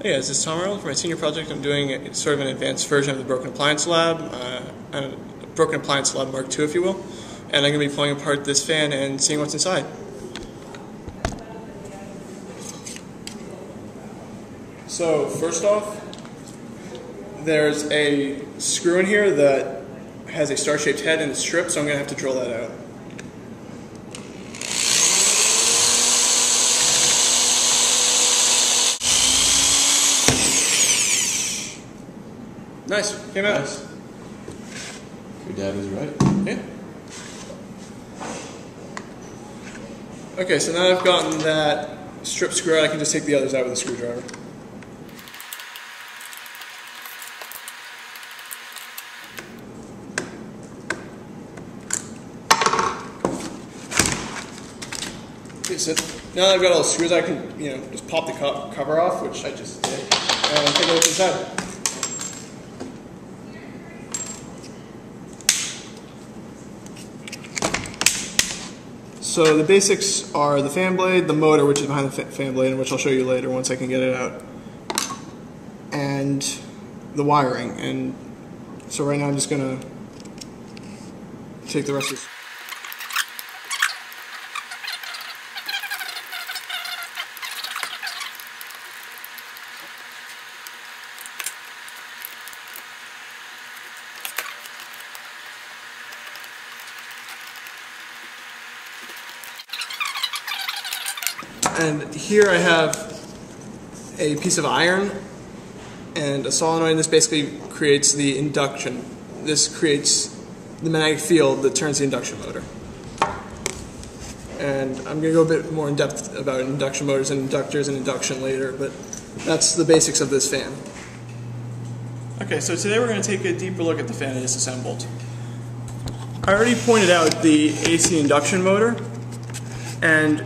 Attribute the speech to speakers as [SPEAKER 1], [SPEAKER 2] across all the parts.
[SPEAKER 1] Hey guys, this is Tom Earl. For my senior project, I'm doing sort of an advanced version of the Broken Appliance Lab, uh, Broken Appliance Lab Mark II, if you will. And I'm going to be pulling apart this fan and seeing what's inside. So, first off, there's a screw in here that has a star-shaped head and a strip, so I'm going to have to drill that out. Nice. Came out.
[SPEAKER 2] Nice. Your dad was right.
[SPEAKER 1] Yeah. Okay, so now I've gotten that strip screw out, I can just take the others out with a screwdriver. Okay, so now that I've got all the screws, I can, you know, just pop the co cover off, which I just did, and take a look inside. So the basics are the fan blade, the motor, which is behind the fan blade, which I'll show you later once I can get it out, and the wiring. And so right now I'm just gonna take the rest of this. And here I have a piece of iron and a solenoid. This basically creates the induction. This creates the magnetic field that turns the induction motor. And I'm going to go a bit more in depth about induction motors and inductors and induction later, but that's the basics of this fan. Okay, so today we're going to take a deeper look at the fan I disassembled. I already pointed out the AC induction motor, and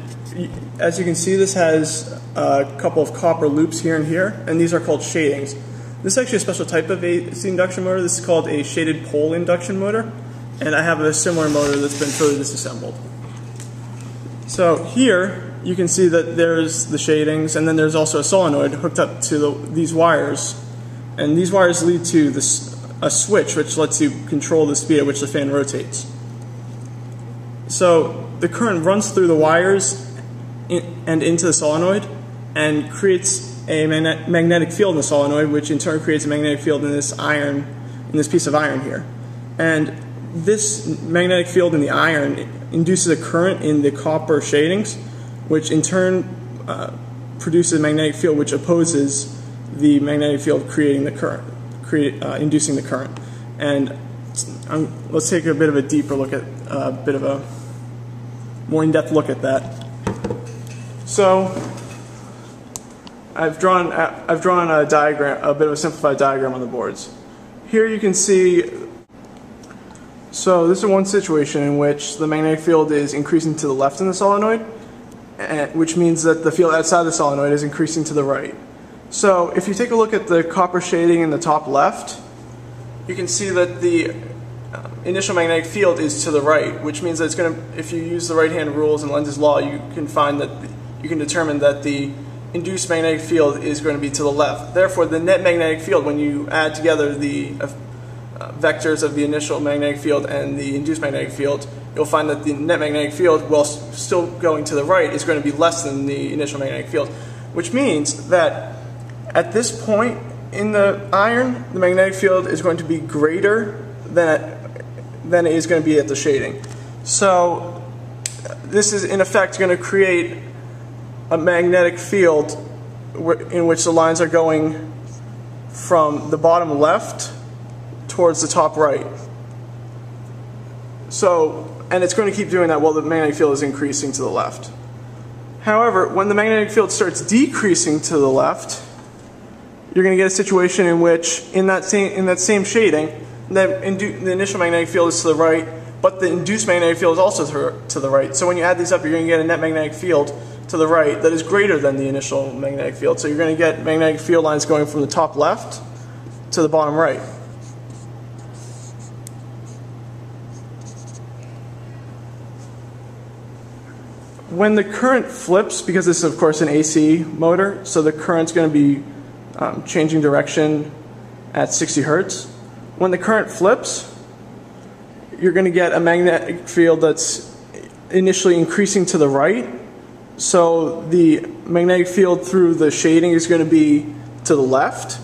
[SPEAKER 1] as you can see, this has a couple of copper loops here and here, and these are called shadings. This is actually a special type of AC induction motor. This is called a shaded pole induction motor, and I have a similar motor that's been further disassembled. So here, you can see that there's the shadings, and then there's also a solenoid hooked up to the, these wires. And these wires lead to this, a switch which lets you control the speed at which the fan rotates. So the current runs through the wires and into the solenoid and creates a magnet magnetic field in the solenoid, which in turn creates a magnetic field in this iron, in this piece of iron here. And this magnetic field in the iron induces a current in the copper shadings, which in turn uh, produces a magnetic field which opposes the magnetic field creating the current, create, uh, inducing the current. And um, let's take a bit of a deeper look at a uh, bit of a more in-depth look at that. So I've drawn I've drawn a diagram, a bit of a simplified diagram on the boards. Here you can see. So this is one situation in which the magnetic field is increasing to the left in the solenoid, eh, which means that the field outside the solenoid is increasing to the right. So if you take a look at the copper shading in the top left, you can see that the uh, initial magnetic field is to the right, which means that it's going to, if you use the right-hand rules and Lenz's law, you can find that you can determine that the induced magnetic field is going to be to the left. Therefore, the net magnetic field, when you add together the uh, vectors of the initial magnetic field and the induced magnetic field, you'll find that the net magnetic field, while still going to the right, is going to be less than the initial magnetic field, which means that at this point in the iron, the magnetic field is going to be greater than, at, than it is going to be at the shading. So this is in effect going to create a magnetic field in which the lines are going from the bottom left towards the top right. So, and it's going to keep doing that while the magnetic field is increasing to the left. However, when the magnetic field starts decreasing to the left, you're going to get a situation in which, in that same, in that same shading, the, the initial magnetic field is to the right, but the induced magnetic field is also to, to the right. So when you add these up, you're going to get a net magnetic field to the right that is greater than the initial magnetic field. So you're going to get magnetic field lines going from the top left to the bottom right. When the current flips, because this is of course an AC motor, so the current's going to be um, changing direction at 60 hertz. When the current flips, you're going to get a magnetic field that's initially increasing to the right. So the magnetic field through the shading is going to be to the left,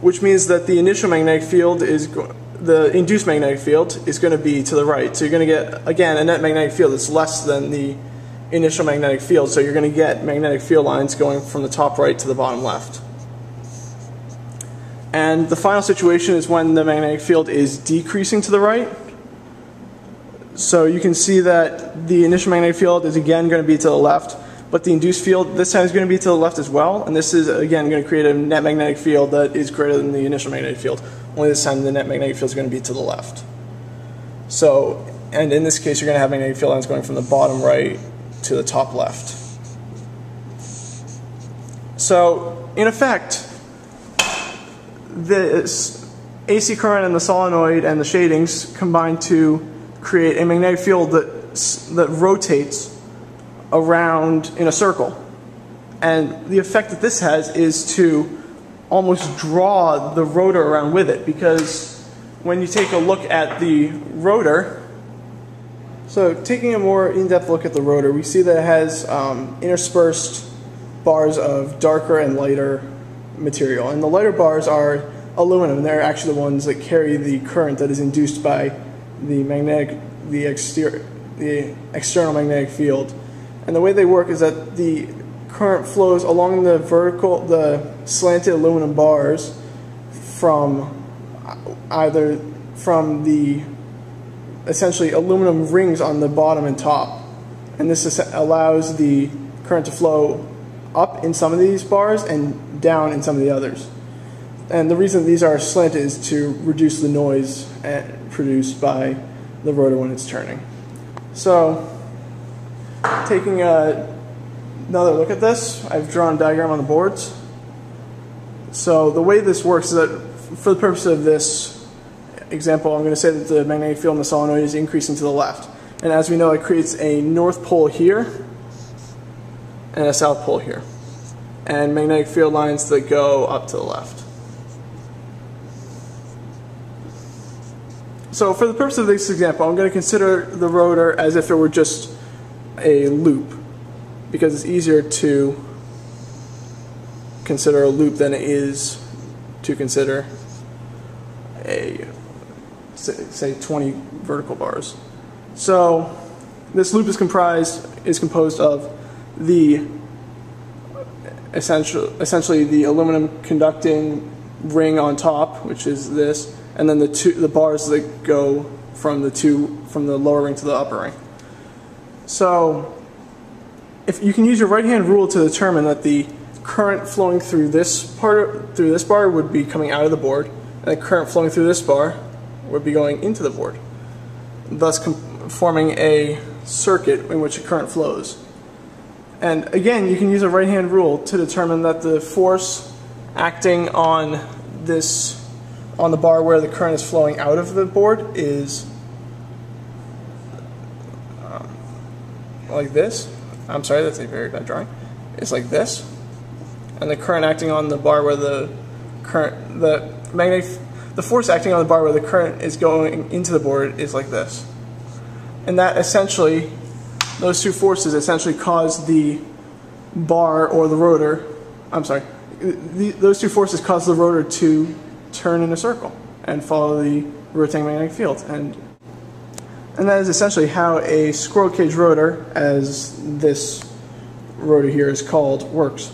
[SPEAKER 1] which means that the initial magnetic field is the induced magnetic field is going to be to the right. So you're going to get again a net magnetic field that's less than the initial magnetic field. So you're going to get magnetic field lines going from the top right to the bottom left. And the final situation is when the magnetic field is decreasing to the right. So you can see that the initial magnetic field is again going to be to the left, but the induced field this time is going to be to the left as well. And this is again going to create a net magnetic field that is greater than the initial magnetic field. Only this time the net magnetic field is going to be to the left. So, and in this case, you're going to have magnetic field lines going from the bottom right to the top left. So, in effect, this AC current and the solenoid and the shadings combine to create a magnetic field that, that rotates around in a circle. And the effect that this has is to almost draw the rotor around with it because when you take a look at the rotor, so taking a more in-depth look at the rotor, we see that it has um, interspersed bars of darker and lighter material. And the lighter bars are aluminum. And they're actually the ones that carry the current that is induced by the magnetic, the, exter- the external magnetic field. And the way they work is that the current flows along the vertical, the slanted aluminum bars from uh, either from the essentially aluminum rings on the bottom and top. And this allows the current to flow up in some of these bars and down in some of the others. And the reason these are slanted is to reduce the noise uh, produced by the rotor when it's turning. So, taking a, another look at this, I've drawn a diagram on the boards. So the way this works is that for the purpose of this example, I'm going to say that the magnetic field in the solenoid is increasing to the left. And as we know, it creates a north pole here and a south pole here. And magnetic field lines that go up to the left. So for the purpose of this example, I'm going to consider the rotor as if it were just a loop because it's easier to consider a loop than it is to consider a say 20 vertical bars. So this loop is comprised is composed of the essential, essentially the aluminum conducting ring on top, which is this, and then the two the bars that go from the two from the lower ring to the upper ring. So if you can use your right hand rule to determine that the current flowing through this part through this bar would be coming out of the board, and the current flowing through this bar would be going into the board, thus forming a circuit in which a current flows. And again, you can use a right hand rule to determine that the force acting on this on the bar where the current is flowing out of the board is um, like this. I'm sorry, that's a very bad drawing. It's like this. And the current acting on the bar where the current, the magnetic, the force acting on the bar where the current is going into the board is like this. And that essentially, those two forces essentially cause the bar or the rotor, I'm sorry, the, those two forces cause the rotor to turn in a circle and follow the rotating magnetic field. And, and that is essentially how a squirrel cage rotor, as this rotor here is called, works.